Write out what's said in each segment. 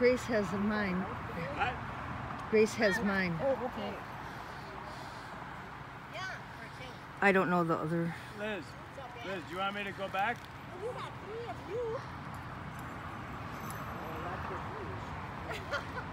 Grace has mine. Grace has mine. Oh, okay. I don't know the other. Liz, Liz, do you want me to go back? You got three of you. Oh,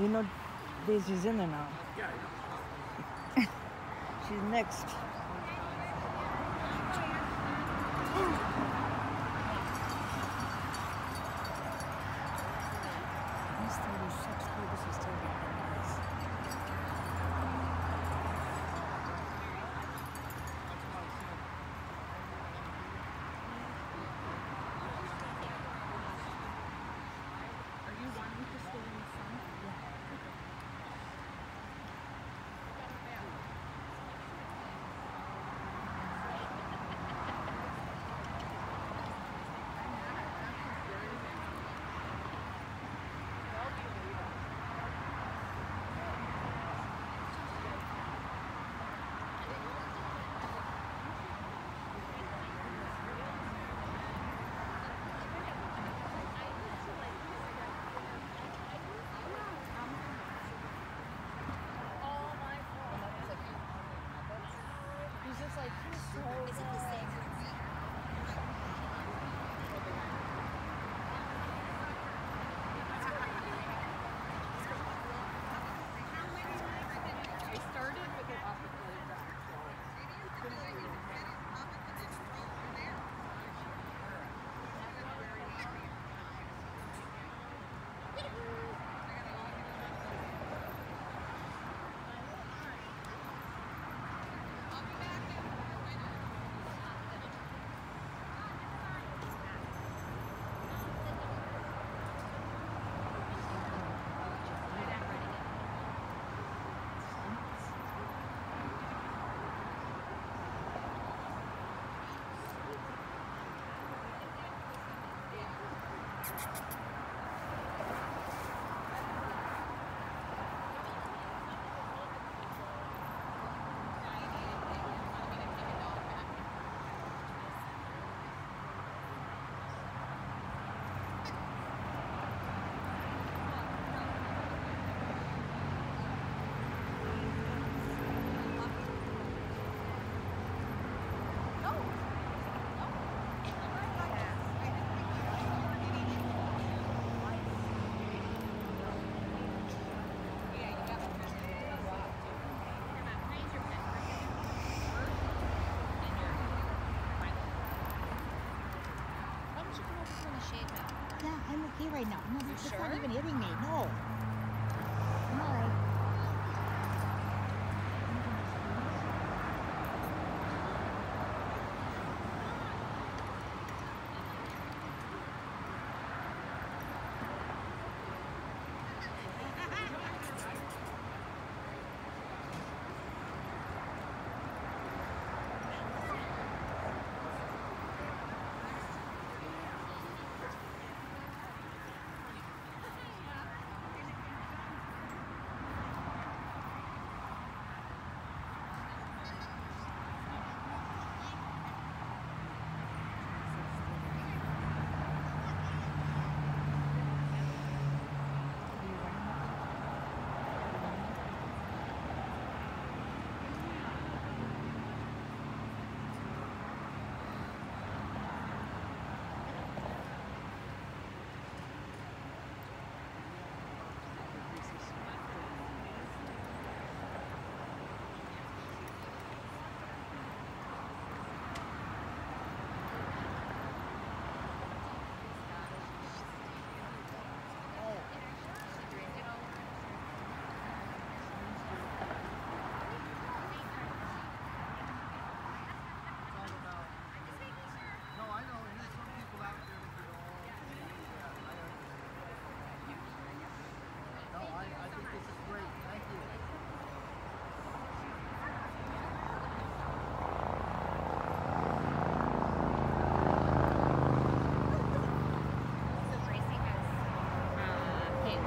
You know, Daisy's in there now. She's next. He's 36. This Is it the same? Shade now? Yeah, I'm okay right now. No, it's sure? not even hitting me. No.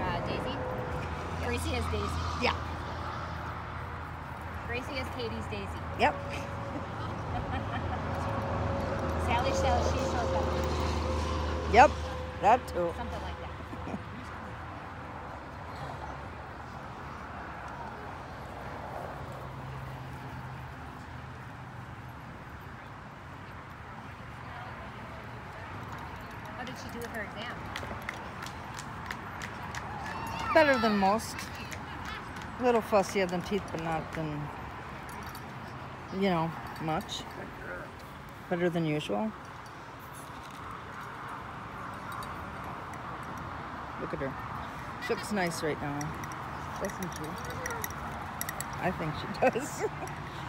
Uh, Daisy. Gracie is Daisy. Yeah. Gracie is Katie's Daisy. Yep. Sally Shell, she shows up. Yep. That too. Something like that. How did she do with her exam? Better than most. A little fussier than teeth, but not than, you know, much. Better than usual. Look at her. She looks nice right now. Doesn't she? I think she does.